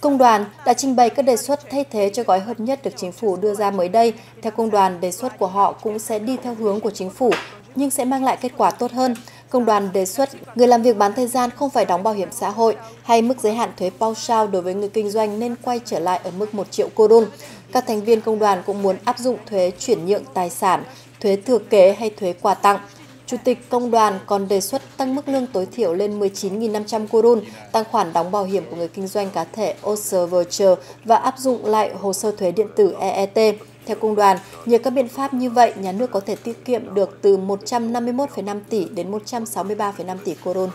Công đoàn đã trình bày các đề xuất thay thế cho gói hợp nhất được chính phủ đưa ra mới đây. Theo công đoàn, đề xuất của họ cũng sẽ đi theo hướng của chính phủ, nhưng sẽ mang lại kết quả tốt hơn. Công đoàn đề xuất người làm việc bán thời gian không phải đóng bảo hiểm xã hội hay mức giới hạn thuế sao đối với người kinh doanh nên quay trở lại ở mức 1 triệu cô đôn. Các thành viên công đoàn cũng muốn áp dụng thuế chuyển nhượng tài sản, thuế thừa kế hay thuế quà tặng. Chủ tịch công đoàn còn đề xuất tăng mức lương tối thiểu lên 19.500 kurun, tăng khoản đóng bảo hiểm của người kinh doanh cá thể Observer và áp dụng lại hồ sơ thuế điện tử EET. Theo công đoàn, nhờ các biện pháp như vậy, nhà nước có thể tiết kiệm được từ 151,5 tỷ đến 163,5 tỷ kurun.